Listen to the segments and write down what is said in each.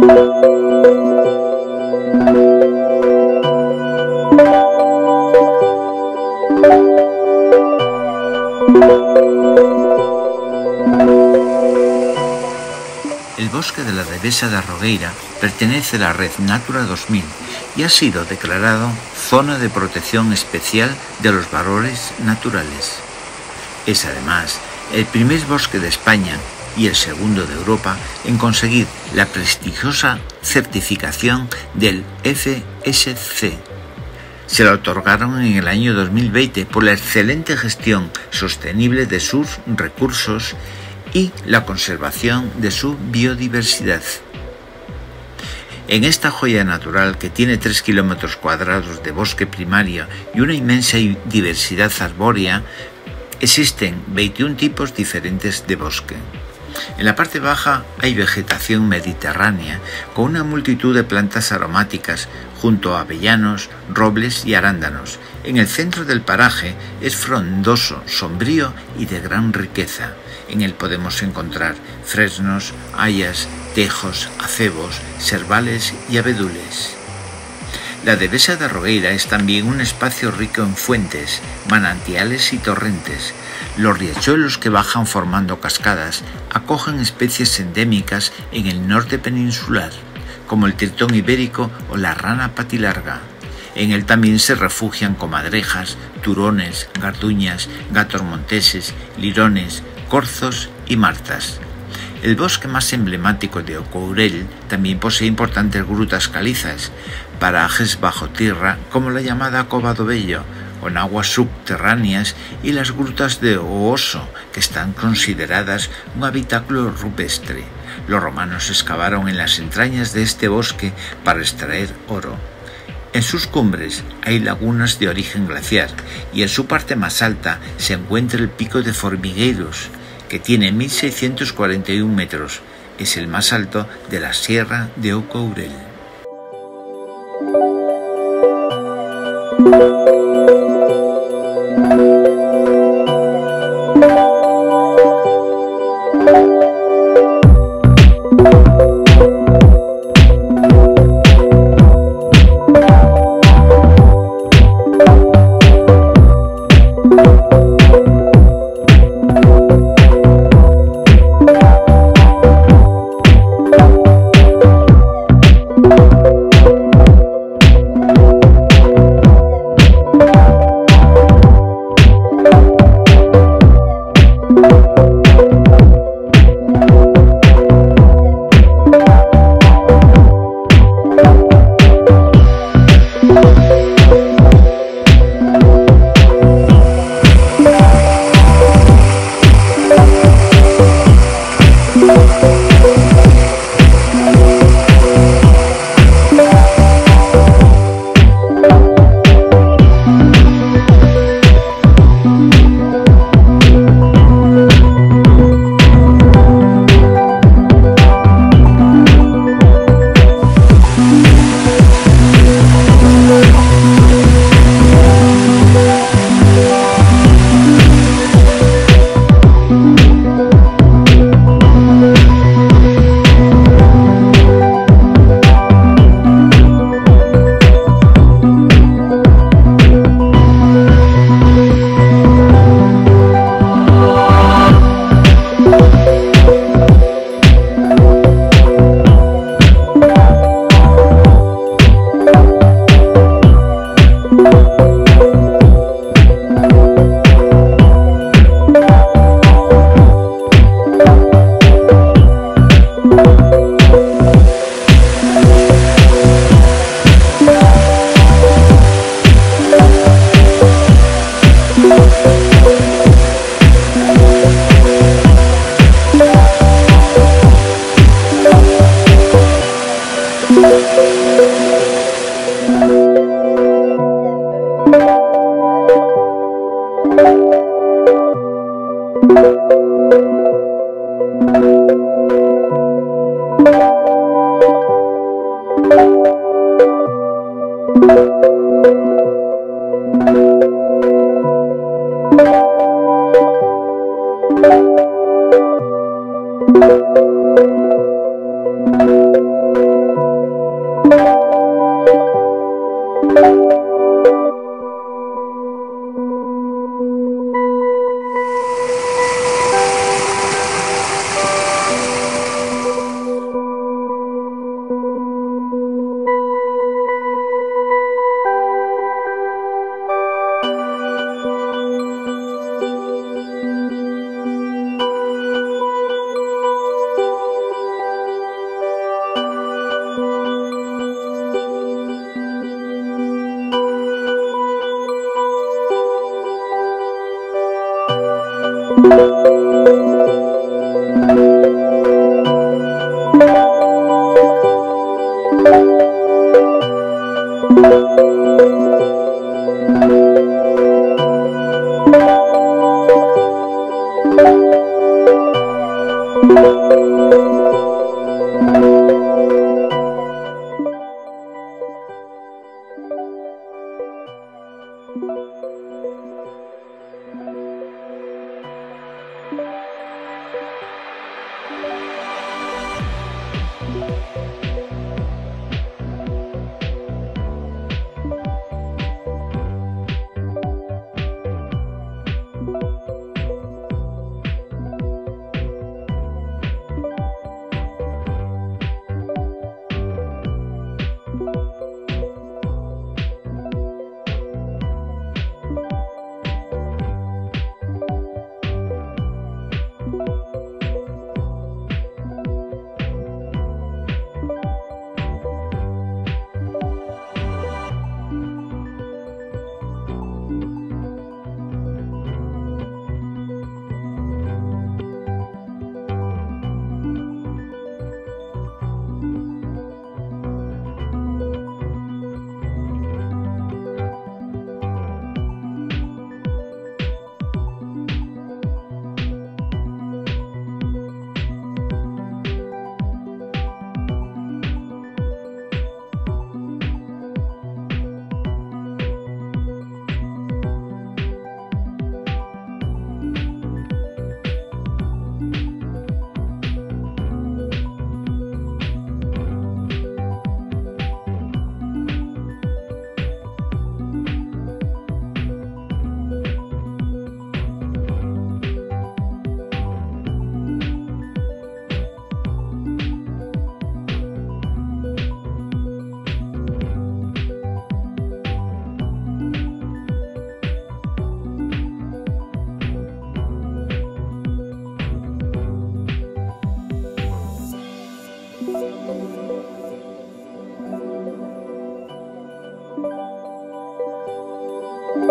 El bosque de la Devesa de Rogueira pertenece a la red Natura 2000 y ha sido declarado Zona de Protección Especial de los Valores Naturales. Es además el primer bosque de España y el segundo de Europa en conseguir la prestigiosa certificación del FSC. Se la otorgaron en el año 2020 por la excelente gestión sostenible de sus recursos y la conservación de su biodiversidad. En esta joya natural que tiene 3 kilómetros cuadrados de bosque primario y una inmensa diversidad arbórea, existen 21 tipos diferentes de bosque. En la parte baja hay vegetación mediterránea con una multitud de plantas aromáticas junto a avellanos, robles y arándanos. En el centro del paraje es frondoso, sombrío y de gran riqueza. En él podemos encontrar fresnos, hayas, tejos, acebos, cervales y abedules. La Devesa de Rogueira es también un espacio rico en fuentes, manantiales y torrentes. Los riachuelos que bajan formando cascadas acogen especies endémicas en el norte peninsular, como el tritón ibérico o la rana patilarga. En él también se refugian comadrejas, turones, garduñas, gatos monteses, lirones, corzos y martas. El bosque más emblemático de Ocourel también posee importantes grutas calizas, parajes bajo tierra como la llamada Cova do Bello, con aguas subterráneas y las grutas de Ooso, que están consideradas un habitáculo rupestre. Los romanos excavaron en las entrañas de este bosque para extraer oro. En sus cumbres hay lagunas de origen glaciar y en su parte más alta se encuentra el pico de Formigueiros, que tiene 1.641 metros. Es el más alto de la Sierra de Ocourel.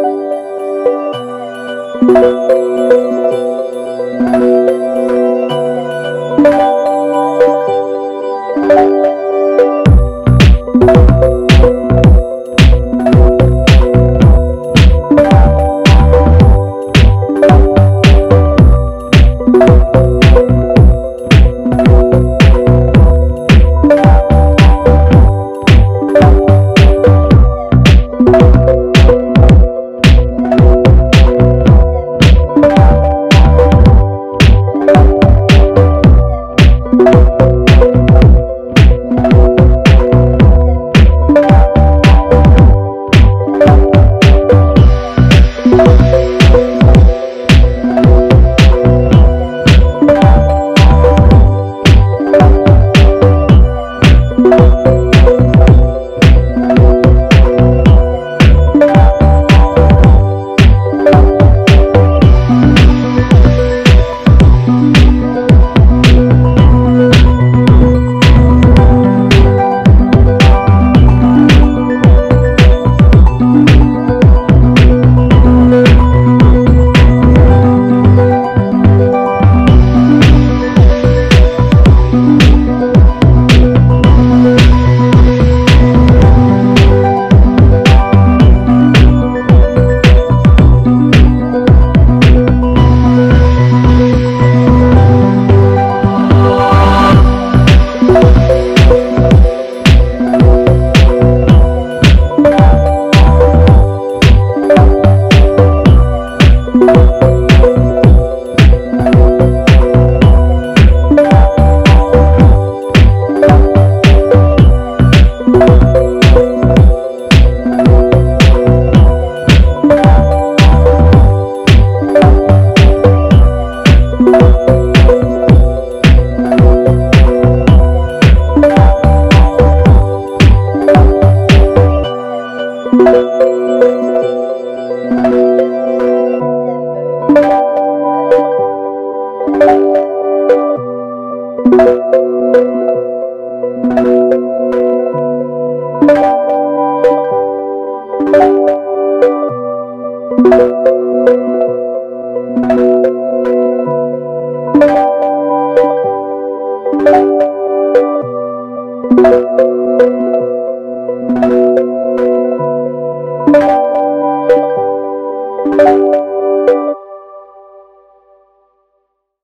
Thank you.